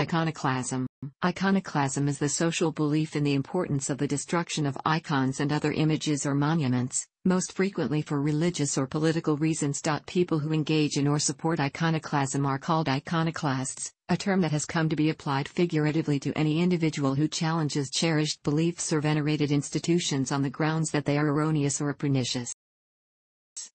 Iconoclasm Iconoclasm is the social belief in the importance of the destruction of icons and other images or monuments, most frequently for religious or political reasons. People who engage in or support iconoclasm are called iconoclasts, a term that has come to be applied figuratively to any individual who challenges cherished beliefs or venerated institutions on the grounds that they are erroneous or pernicious.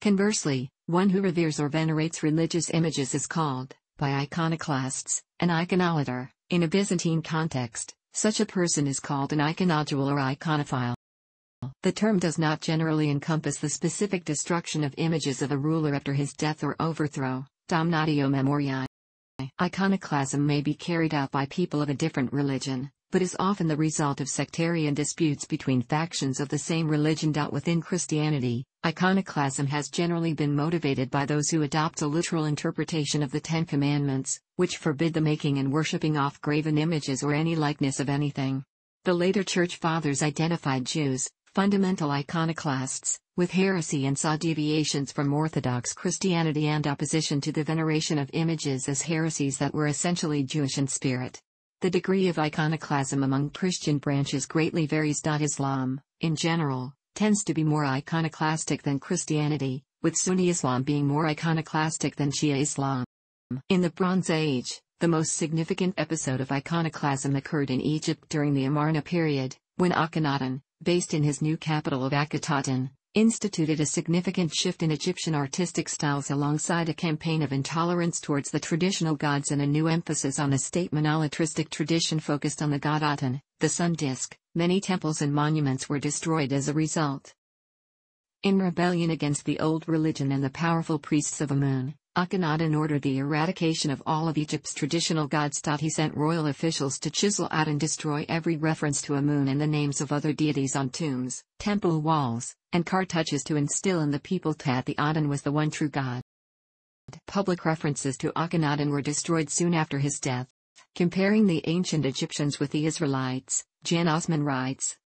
Conversely, one who reveres or venerates religious images is called, by iconoclasts, an iconolater. In a Byzantine context, such a person is called an iconodule or iconophile. The term does not generally encompass the specific destruction of images of a ruler after his death or overthrow, damnatio memoriae. Iconoclasm may be carried out by people of a different religion, but is often the result of sectarian disputes between factions of the same religion. Within Christianity, iconoclasm has generally been motivated by those who adopt a literal interpretation of the Ten Commandments, which forbid the making and worshipping off graven images or any likeness of anything. The later Church Fathers identified Jews, fundamental iconoclasts, with heresy and saw deviations from Orthodox Christianity and opposition to the veneration of images as heresies that were essentially Jewish in spirit. The degree of iconoclasm among Christian branches greatly varies. Islam, in general, tends to be more iconoclastic than Christianity, with Sunni Islam being more iconoclastic than Shia Islam. In the Bronze Age, the most significant episode of iconoclasm occurred in Egypt during the Amarna period, when Akhenaten, based in his new capital of Akhetaten, instituted a significant shift in Egyptian artistic styles alongside a campaign of intolerance towards the traditional gods and a new emphasis on a state monolatristic tradition focused on the god Aten, the sun disk. Many temples and monuments were destroyed as a result. In rebellion against the old religion and the powerful priests of Amun, Akhenaten ordered the eradication of all of Egypt's traditional gods. He sent royal officials to chisel out and destroy every reference to Amun and the names of other deities on tombs, temple walls, and cartouches to instill in the people that the Aten was the one true God. Public references to Akhenaten were destroyed soon after his death. Comparing the ancient Egyptians with the Israelites, Jan Assmann writes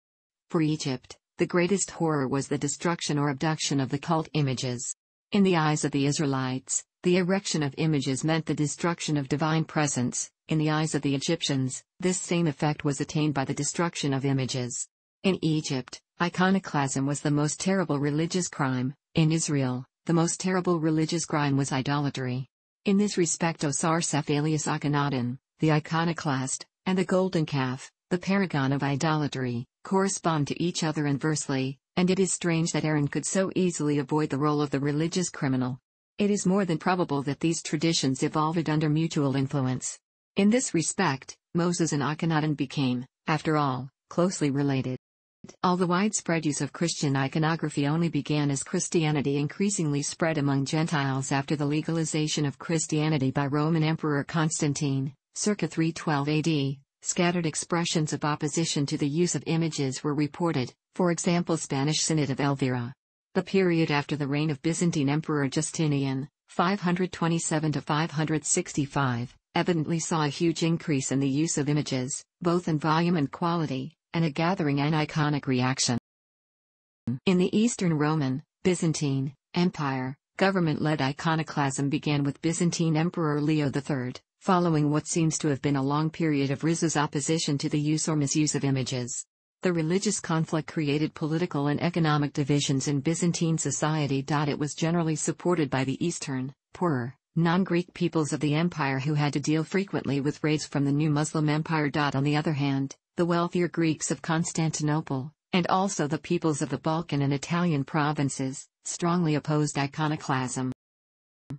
For Egypt, the greatest horror was the destruction or abduction of the cult images. In the eyes of the Israelites, the erection of images meant the destruction of divine presence. In the eyes of the Egyptians, this same effect was attained by the destruction of images. In Egypt, iconoclasm was the most terrible religious crime. In Israel, the most terrible religious crime was idolatry. In this respect Osarsiph alias Akhenaten, the iconoclast, and the golden calf, the paragon of idolatry, correspond to each other inversely, and it is strange that Aaron could so easily avoid the role of the religious criminal. It is more than probable that these traditions evolved under mutual influence. In this respect, Moses and Akhenaten became, after all, closely related. All the widespread use of Christian iconography only began as Christianity increasingly spread among Gentiles after the legalization of Christianity by Roman Emperor Constantine, circa 312 AD. Scattered expressions of opposition to the use of images were reported, for example Spanish Synod of Elvira, the period after the reign of Byzantine Emperor Justinian, 527 to 565, evidently saw a huge increase in the use of images, both in volume and quality, and a gathering aniconic reaction. In the Eastern Roman, Byzantine, Empire, government-led iconoclasm began with Byzantine Emperor Leo III, following what seems to have been a long period of Riz's opposition to the use or misuse of images. The religious conflict created political and economic divisions in Byzantine society. It was generally supported by the Eastern, poorer, non-Greek peoples of the empire who had to deal frequently with raids from the new Muslim empire. On the other hand, the wealthier Greeks of Constantinople, and also the peoples of the Balkan and Italian provinces, strongly opposed iconoclasm.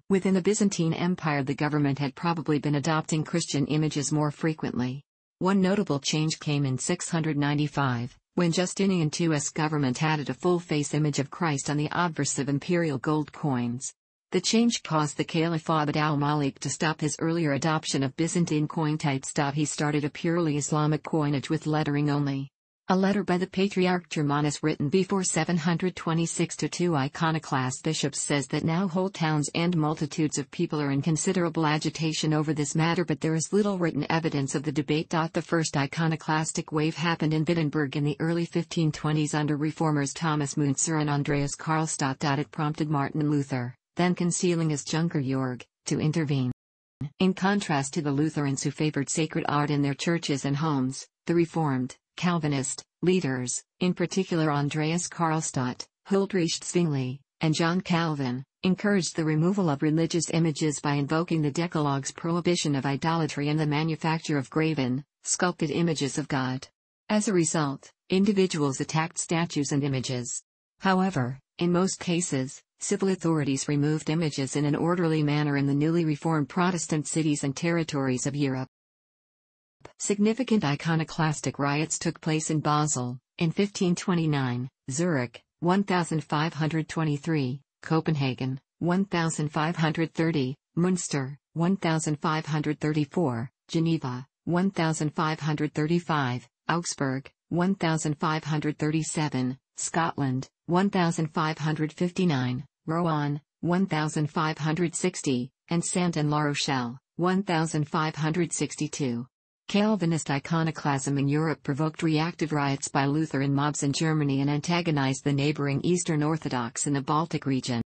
Within the Byzantine Empire the government had probably been adopting Christian images more frequently. One notable change came in 695, when Justinian II's government added a full-face image of Christ on the obverse of imperial gold coins. The change caused the Caliph Abd al-Malik to stop his earlier adoption of Byzantine coin types. He started a purely Islamic coinage with lettering only. A letter by the Patriarch Germanus written before 726 to two iconoclast bishops says that now whole towns and multitudes of people are in considerable agitation over this matter but there is little written evidence of the debate. The first iconoclastic wave happened in Wittenberg in the early 1520s under reformers Thomas Müntzer and Andreas Karlstadt. It prompted Martin Luther, then concealing his Junker Jorg, to intervene. In contrast to the Lutherans who favored sacred art in their churches and homes, the Reformed, Calvinist, leaders, in particular Andreas Karlstadt, Huldreich Zwingli, and John Calvin, encouraged the removal of religious images by invoking the Decalogue's prohibition of idolatry and the manufacture of graven, sculpted images of God. As a result, individuals attacked statues and images. However, in most cases, civil authorities removed images in an orderly manner in the newly reformed Protestant cities and territories of Europe. Significant iconoclastic riots took place in Basel, in 1529, Zurich, 1523, Copenhagen, 1530, Munster, 1534, Geneva, 1535, Augsburg, 1537, Scotland, 1559, Rouen, 1560, and Saintes and La Rochelle, 1562. Calvinist iconoclasm in Europe provoked reactive riots by Lutheran mobs in Germany and antagonized the neighboring Eastern Orthodox in the Baltic region.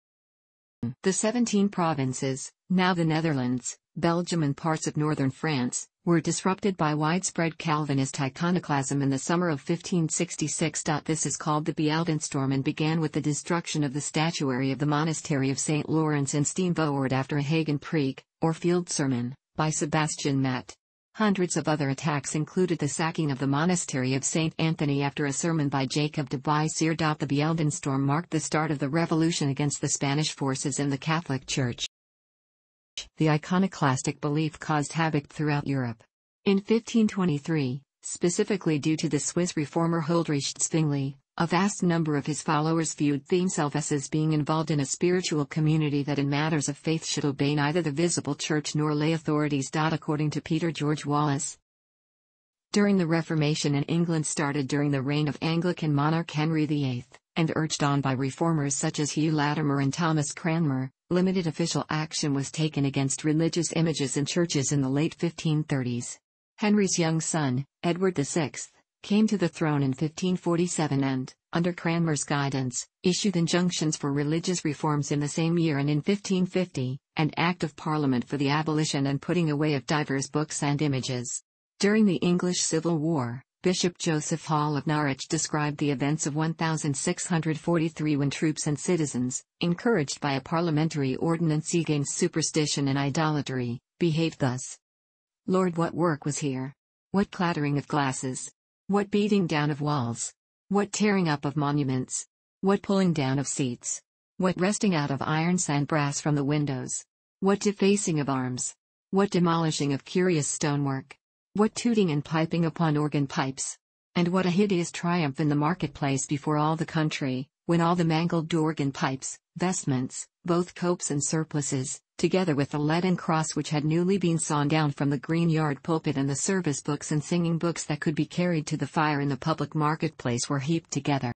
The 17 provinces, now the Netherlands, Belgium and parts of northern France, were disrupted by widespread Calvinist iconoclasm in the summer of 1566. This is called the Beeldenstorm and began with the destruction of the statuary of the monastery of St. Lawrence in Steenvoorde after a Hagenpreek, or field sermon, by Sebastiaan Matte. Hundreds of other attacks included the sacking of the monastery of St. Anthony after a sermon by Jacob de Buysere. The Beeldenstorm marked the start of the revolution against the Spanish forces in the Catholic Church. The iconoclastic belief caused havoc throughout Europe. In 1523, specifically due to the Swiss reformer Huldreich Zwingli, a vast number of his followers viewed themselves as being involved in a spiritual community that in matters of faith should obey neither the visible church nor lay authorities. According to Peter George Wallace, during the Reformation in England started during the reign of Anglican monarch Henry VIII, and urged on by reformers such as Hugh Latimer and Thomas Cranmer, limited official action was taken against religious images in churches in the late 1530s. Henry's young son, Edward VI, came to the throne in 1547 and, under Cranmer's guidance, issued injunctions for religious reforms in the same year and in 1550, an Act of Parliament for the abolition and putting away of divers books and images. During the English Civil War, Bishop Joseph Hall of Norwich described the events of 1643 when troops and citizens, encouraged by a parliamentary ordinance against superstition and idolatry, behaved thus. Lord, what work was here! What clattering of glasses! What beating down of walls? What tearing up of monuments? What pulling down of seats? What wresting out of irons and brass from the windows? What defacing of arms? What demolishing of curious stonework? What tooting and piping upon organ pipes? And what a hideous triumph in the marketplace before all the country, when all the mangled organ pipes, vestments, both copes and surplices, together with the leaden cross which had newly been sawn down from the green yard pulpit and the service books and singing books that could be carried to the fire in the public marketplace were heaped together.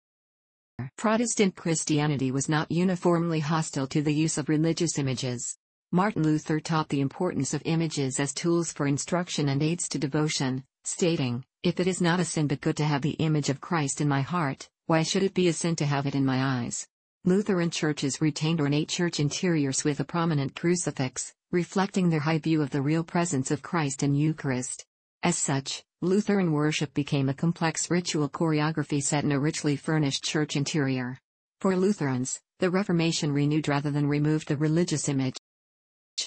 Protestant Christianity was not uniformly hostile to the use of religious images. Martin Luther taught the importance of images as tools for instruction and aids to devotion, stating, If it is not a sin but good to have the image of Christ in my heart, why should it be a sin to have it in my eyes? Lutheran churches retained ornate church interiors with a prominent crucifix, reflecting their high view of the real presence of Christ in Eucharist. As such, Lutheran worship became a complex ritual choreography set in a richly furnished church interior. For Lutherans, the Reformation renewed rather than removed the religious image.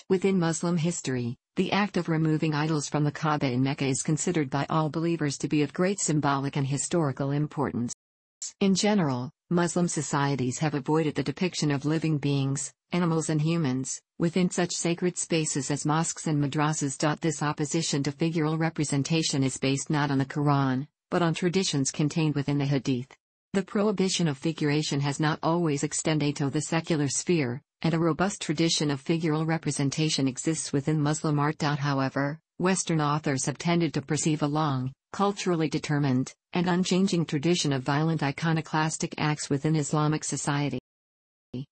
Within Muslim history, the act of removing idols from the Kaaba in Mecca is considered by all believers to be of great symbolic and historical importance. In general, Muslim societies have avoided the depiction of living beings, animals and humans, within such sacred spaces as mosques and madrasas. This opposition to figural representation is based not on the Quran, but on traditions contained within the Hadith. The prohibition of figuration has not always extended to the secular sphere, and a robust tradition of figural representation exists within Muslim art. However, Western authors have tended to perceive a long, culturally determined, and unchanging tradition of violent iconoclastic acts within Islamic society.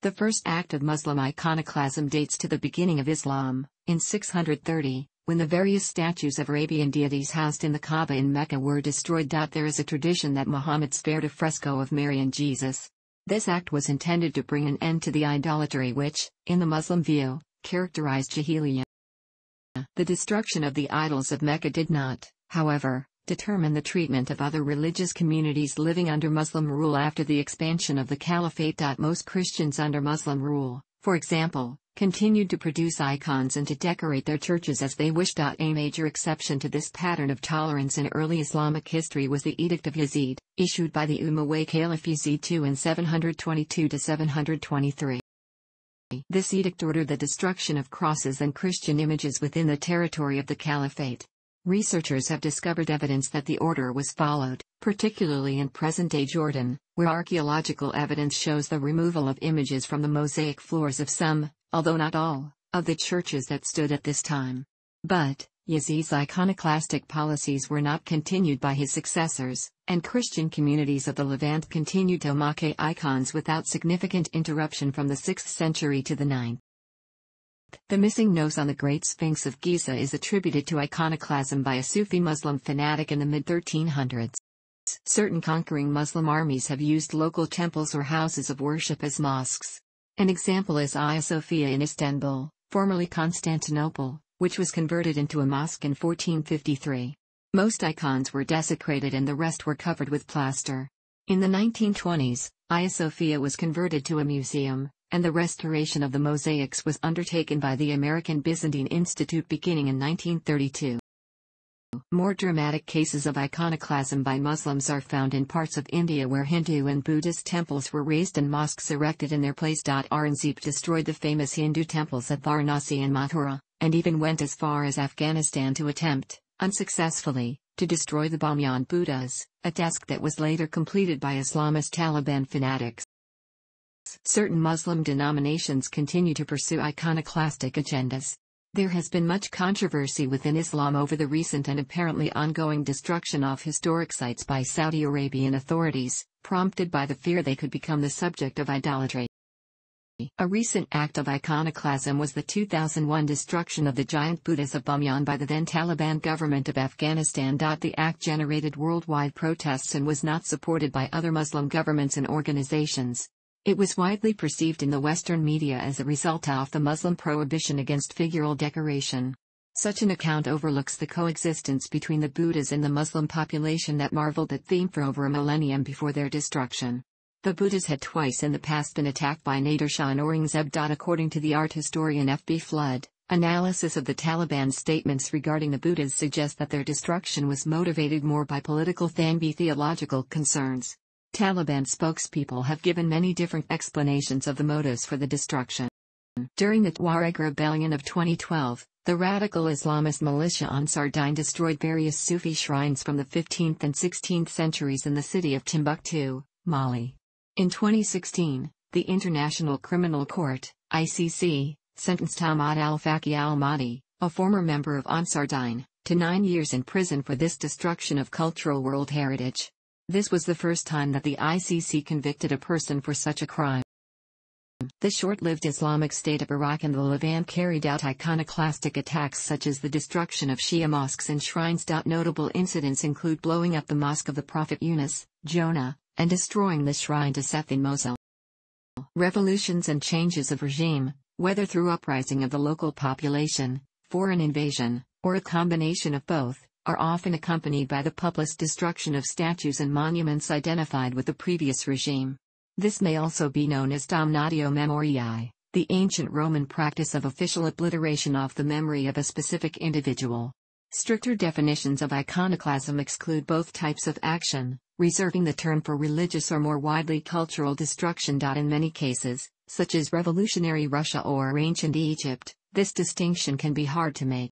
The first act of Muslim iconoclasm dates to the beginning of Islam, in 630, when the various statues of Arabian deities housed in the Kaaba in Mecca were destroyed. There is a tradition that Muhammad spared a fresco of Mary and Jesus. This act was intended to bring an end to the idolatry which, in the Muslim view, characterized Jahiliyyah. The destruction of the idols of Mecca did not, however, determine the treatment of other religious communities living under Muslim rule after the expansion of the caliphate. Most Christians under Muslim rule, for example, continued to produce icons and to decorate their churches as they wished. A major exception to this pattern of tolerance in early Islamic history was the Edict of Yazid, issued by the Umayyad Caliph Yazid II in 722 723. This edict ordered the destruction of crosses and Christian images within the territory of the caliphate. Researchers have discovered evidence that the order was followed, particularly in present-day Jordan, where archaeological evidence shows the removal of images from the mosaic floors of some, although not all, of the churches that stood at this time. But, Yazid's iconoclastic policies were not continued by his successors, and Christian communities of the Levant continued to mock icons without significant interruption from the 6th century to the 9th. The missing nose on the Great Sphinx of Giza is attributed to iconoclasm by a Sufi Muslim fanatic in the mid 1300s. Certain conquering Muslim armies have used local temples or houses of worship as mosques. An example is Hagia Sophia in Istanbul, formerly Constantinople, which was converted into a mosque in 1453. Most icons were desecrated and the rest were covered with plaster. In the 1920s, Hagia Sophia was converted to a museum, and the restoration of the mosaics was undertaken by the American Byzantine Institute beginning in 1932. More dramatic cases of iconoclasm by Muslims are found in parts of India where Hindu and Buddhist temples were razed and mosques erected in their place. Aurangzeb destroyed the famous Hindu temples at Varanasi and Mathura, and even went as far as Afghanistan to attempt, unsuccessfully, to destroy the Bamyan Buddhas, a task that was later completed by Islamist Taliban fanatics. Certain Muslim denominations continue to pursue iconoclastic agendas. There has been much controversy within Islam over the recent and apparently ongoing destruction of historic sites by Saudi Arabian authorities, prompted by the fear they could become the subject of idolatry. A recent act of iconoclasm was the 2001 destruction of the giant Buddhas of Bamyan by the then Taliban government of Afghanistan. The act generated worldwide protests and was not supported by other Muslim governments and organizations. It was widely perceived in the Western media as a result of the Muslim prohibition against figural decoration. Such an account overlooks the coexistence between the Buddhas and the Muslim population that marveled at theme for over a millennium before their destruction. The Buddhas had twice in the past been attacked by Nader Shah and Aurangzeb. According to the art historian F.B. Flood, analysis of the Taliban's statements regarding the Buddhas suggests that their destruction was motivated more by political than by theological concerns. Taliban spokespeople have given many different explanations of the motives for the destruction. During the Tuareg rebellion of 2012, the radical Islamist militia Ansar Dine destroyed various Sufi shrines from the 15th and 16th centuries in the city of Timbuktu, Mali. In 2016, the International Criminal Court, ICC, sentenced Ahmad al-Faqi al-Mahdi, a former member of Ansar Dine, to nine years in prison for this destruction of cultural world heritage. This was the first time that the ICC convicted a person for such a crime. The short-lived Islamic State of Iraq and the Levant carried out iconoclastic attacks such as the destruction of Shia mosques and shrines. Notable incidents include blowing up the mosque of the Prophet Yunus, Jonah, and destroying the shrine to Seth in Mosul. Revolutions and changes of regime, whether through uprising of the local population, foreign invasion, or a combination of both, are often accompanied by the public destruction of statues and monuments identified with the previous regime. This may also be known as damnatio memoriae, the ancient Roman practice of official obliteration of the memory of a specific individual. Stricter definitions of iconoclasm exclude both types of action, reserving the term for religious or more widely cultural destruction. In many cases, such as revolutionary Russia or ancient Egypt, this distinction can be hard to make.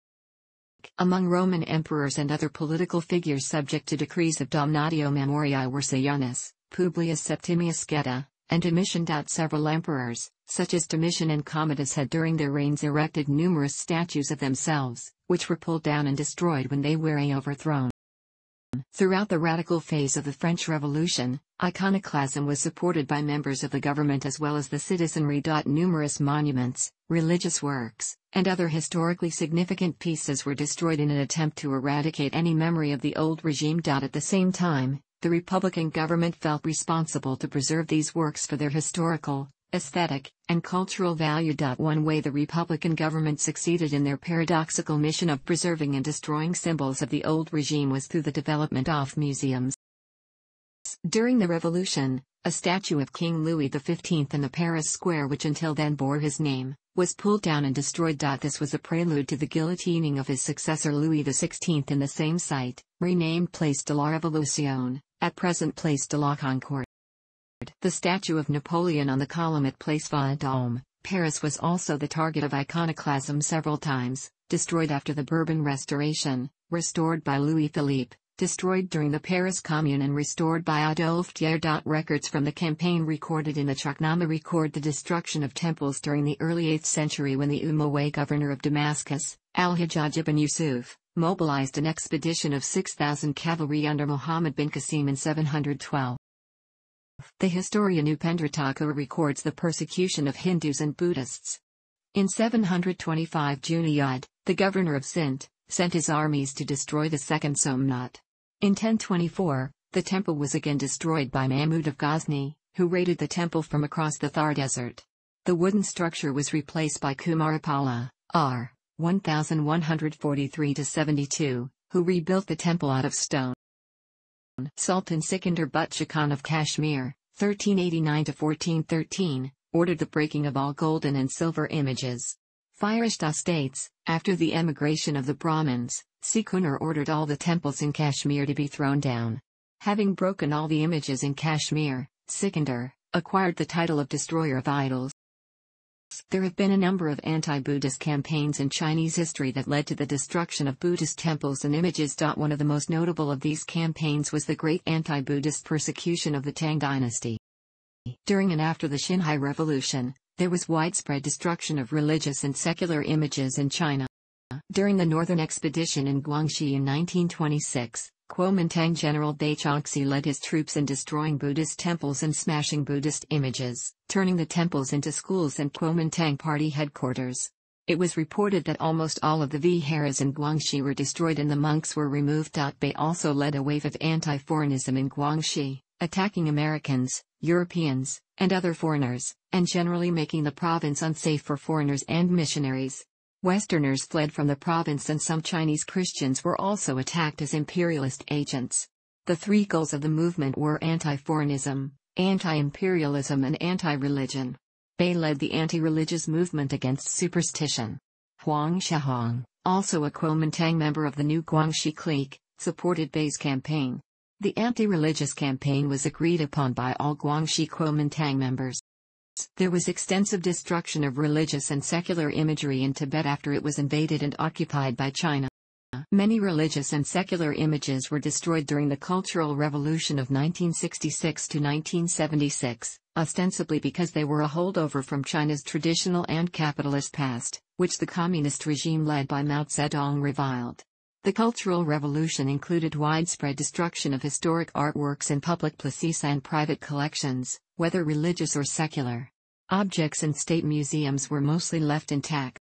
Among Roman emperors and other political figures subject to decrees of damnatio memoriae were Sejanus, Publius Septimius Geta, and Domitian. Several emperors, such as Domitian and Commodus had during their reigns erected numerous statues of themselves, which were pulled down and destroyed when they were overthrown. Throughout the radical phase of the French Revolution, iconoclasm was supported by members of the government as well as the citizenry. Numerous monuments, religious works, and other historically significant pieces were destroyed in an attempt to eradicate any memory of the old regime. At the same time, the Republican government felt responsible to preserve these works for their historical, aesthetic, and cultural value. One way the Republican government succeeded in their paradoxical mission of preserving and destroying symbols of the old regime was through the development of museums. During the Revolution, a statue of King Louis XV in the Paris square, which until then bore his name, was pulled down and destroyed. This was a prelude to the guillotining of his successor Louis XVI in the same site, renamed Place de la Révolution, at present Place de la Concorde. The statue of Napoleon on the column at Place Vendôme, Paris was also the target of iconoclasm several times, destroyed after the Bourbon Restoration, restored by Louis Philippe, destroyed during the Paris Commune and restored by Adolphe Thiers. Records from the campaign recorded in the Chach Nama record the destruction of temples during the early 8th century when the Umayyad governor of Damascus, al-Hajjaj ibn Yusuf, mobilized an expedition of 6,000 cavalry under Muhammad bin Qasim in 712. The historian Upendra Thakur records the persecution of Hindus and Buddhists. In 725 Juniyad, the governor of Sindh, sent his armies to destroy the second Somnath. In 1024, the temple was again destroyed by Mahmud of Ghazni, who raided the temple from across the Thar desert. The wooden structure was replaced by Kumarapala, R. 1143-72, who rebuilt the temple out of stone. Sultan Sikandar Butshikan of Kashmir, 1389-1413, ordered the breaking of all golden and silver images. Firishta states, after the emigration of the Brahmins, Sikandar ordered all the temples in Kashmir to be thrown down. Having broken all the images in Kashmir, Sikandar acquired the title of destroyer of idols. There have been a number of anti-Buddhist campaigns in Chinese history that led to the destruction of Buddhist temples and images. One of the most notable of these campaigns was the great anti-Buddhist persecution of the Tang dynasty. During and after the Xinhai Revolution, there was widespread destruction of religious and secular images in China. During the Northern Expedition in Guangxi in 1926, Kuomintang General Bai Chongxi led his troops in destroying Buddhist temples and smashing Buddhist images, turning the temples into schools and Kuomintang party headquarters. It was reported that almost all of the viharas in Guangxi were destroyed and the monks were removed. Bei also led a wave of anti-foreignism in Guangxi, attacking Americans, Europeans, and other foreigners, and generally making the province unsafe for foreigners and missionaries. Westerners fled from the province and some Chinese Christians were also attacked as imperialist agents. The three goals of the movement were anti-foreignism, anti-imperialism and anti-religion. Bei led the anti-religious movement against superstition. Huang Shaohong, also a Kuomintang member of the new Guangxi clique, supported Bei's campaign. The anti-religious campaign was agreed upon by all Guangxi Kuomintang members. There was extensive destruction of religious and secular imagery in Tibet after it was invaded and occupied by China. Many religious and secular images were destroyed during the Cultural Revolution of 1966 to 1976, ostensibly because they were a holdover from China's traditional and capitalist past, which the communist regime led by Mao Zedong reviled. The Cultural Revolution included widespread destruction of historic artworks in public places and private collections, whether religious or secular. Objects in state museums were mostly left intact.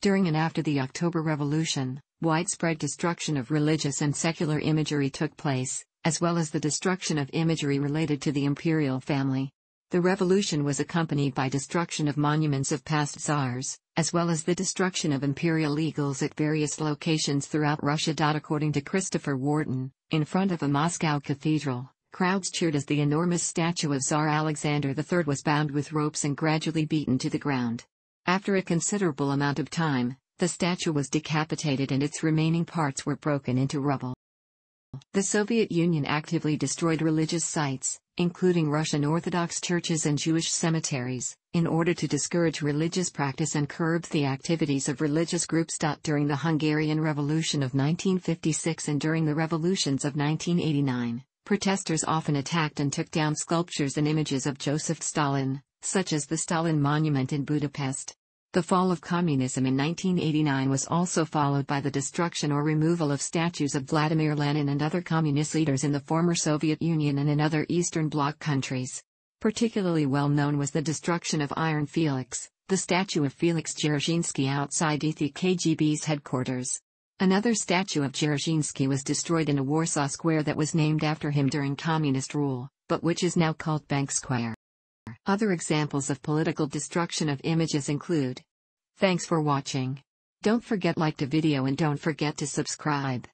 During and after the October Revolution, widespread destruction of religious and secular imagery took place, as well as the destruction of imagery related to the imperial family. The revolution was accompanied by destruction of monuments of past czars, as well as the destruction of imperial eagles at various locations throughout Russia. According to Christopher Wharton, in front of a Moscow cathedral, Crowds cheered as the enormous statue of Tsar Alexander III was bound with ropes and gradually beaten to the ground. After a considerable amount of time, the statue was decapitated and its remaining parts were broken into rubble. The Soviet Union actively destroyed religious sites, including Russian Orthodox churches and Jewish cemeteries, in order to discourage religious practice and curb the activities of religious groups. During the Hungarian Revolution of 1956 and during the revolutions of 1989, Protesters often attacked and took down sculptures and images of Joseph Stalin, such as the Stalin Monument in Budapest. The fall of communism in 1989 was also followed by the destruction or removal of statues of Vladimir Lenin and other communist leaders in the former Soviet Union and in other Eastern Bloc countries. Particularly well known was the destruction of Iron Felix, the statue of Felix Dzerzhinsky outside ETH KGB's headquarters. Another statue of Dzerzhinsky was destroyed in a Warsaw square that was named after him during communist rule, but which is now called Bank Square. Other examples of political destruction of images include. Thanks for watching. Don't forget like the video and don't forget to subscribe.